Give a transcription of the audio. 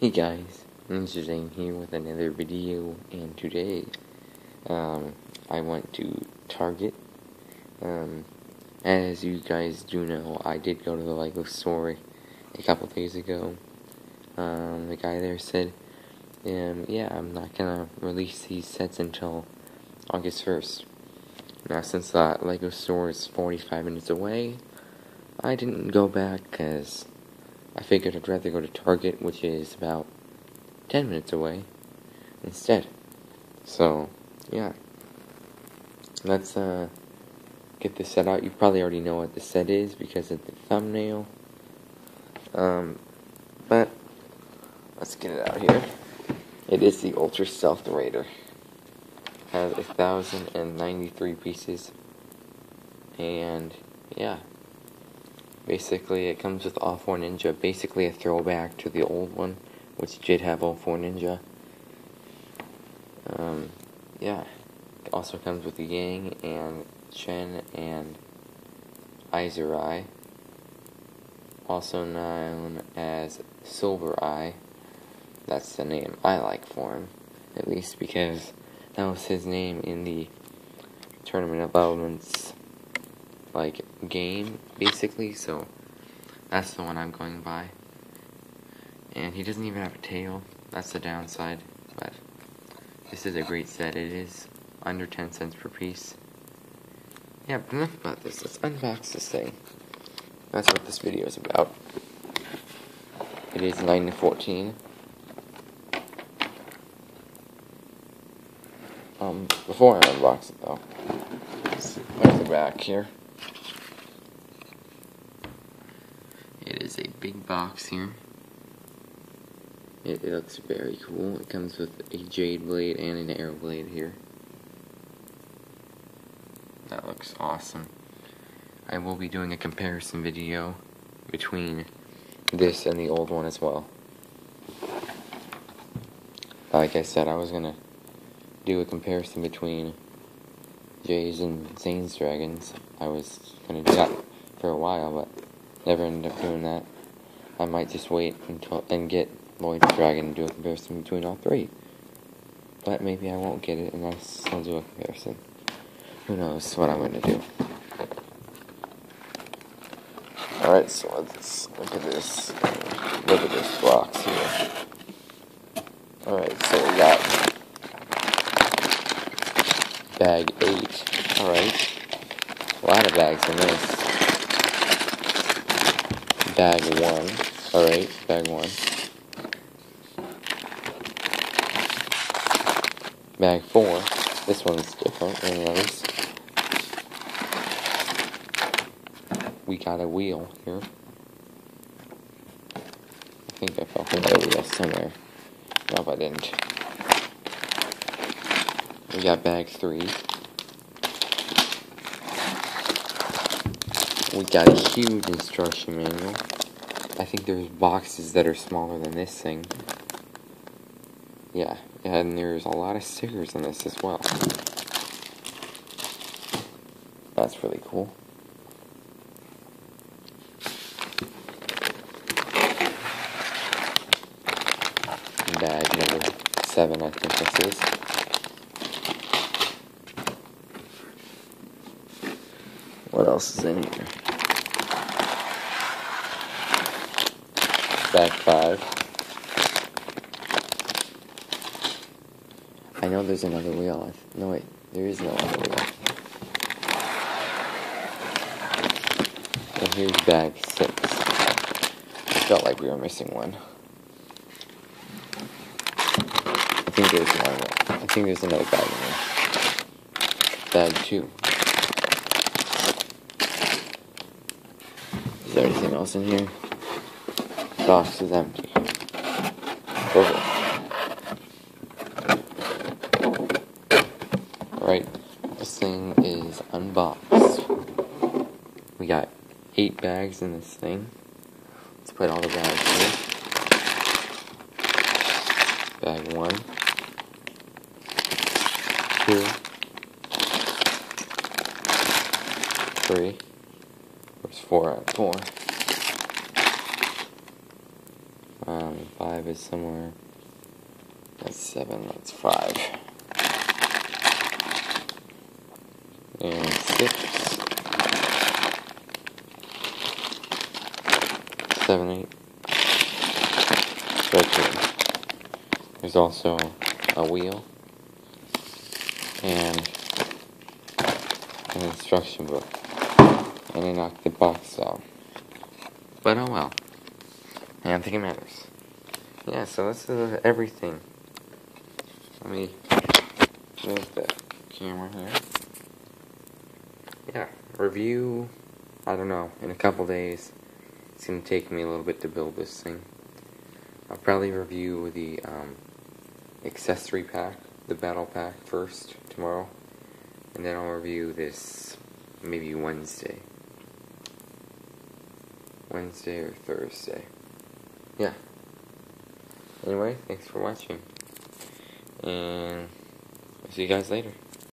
Hey guys, Ninja Zane here with another video, and today, um, I went to Target. Um, as you guys do know, I did go to the Lego store a couple days ago. Um, the guy there said, um, yeah, I'm not gonna release these sets until August 1st. Now, since that Lego store is 45 minutes away, I didn't go back because I figured I'd rather go to Target, which is about 10 minutes away, instead. So, yeah. Let's, uh, get this set out. You probably already know what the set is because of the thumbnail. Um, but, let's get it out here. It is the Ultra Stealth Raider. Has 1,093 pieces. And, yeah. Basically, it comes with All 4 Ninja, basically a throwback to the old one, which did have All 4 Ninja. Um, yeah. It also comes with Yang and Chen and Eye, also known as Silver Eye. That's the name I like for him, at least because that was his name in the Tournament of Elements like game basically so that's the one I'm going by. And he doesn't even have a tail. That's the downside. But this is a great set. It is under 10 cents per piece. Yeah but enough about this. Let's unbox this thing. That's what this video is about. It is 9 to 14 um before I unbox it though there's the back here It is a big box here. It, it, looks very cool. It comes with a jade blade and an arrow blade here. That looks awesome. I will be doing a comparison video between this and the old one as well. Like I said, I was gonna do a comparison between Jay's and Zane's dragons. I was gonna do that for a while, but Never end up doing that. I might just wait until and get Lloyd's Dragon and do a comparison between all three. But maybe I won't get it unless I'll do a comparison. Who knows what I'm going to do. Alright, so let's look at this. Look at this box here. Alright, so we got bag 8. Alright. A lot of bags in this bag one. Alright, bag one. Bag four. This one's different than those. We got a wheel here. I think I felt another wheel somewhere. Nope, I didn't. We got bag three. We got a huge instruction manual. I think there's boxes that are smaller than this thing. Yeah, and there's a lot of stickers in this as well. That's really cool. Bag number seven, I think this is. What else is in here? Back five. I know there's another wheel. No, wait. There is no other wheel. And here's bag six. Felt like we were missing one. I think there's one. I think there's another bag in there. Bag two. Is there anything else in here? Box is empty. Perfect. Alright, this thing is unboxed. We got eight bags in this thing. Let's put all the bags here. Bag one, two, three. There's four out of four. Um, five is somewhere. That's seven. That's five. And six. Seven, eight. Right here. There's also a wheel and an instruction book. And I knocked the box out. But oh well. I don't think it matters. Yeah, so this is everything. Let me move the camera here. Yeah, review, I don't know, in a couple days. It's gonna take me a little bit to build this thing. I'll probably review the um, accessory pack, the battle pack first tomorrow. And then I'll review this maybe Wednesday. Wednesday or Thursday. Yeah. Anyway, thanks for watching. And I'll see you guys later.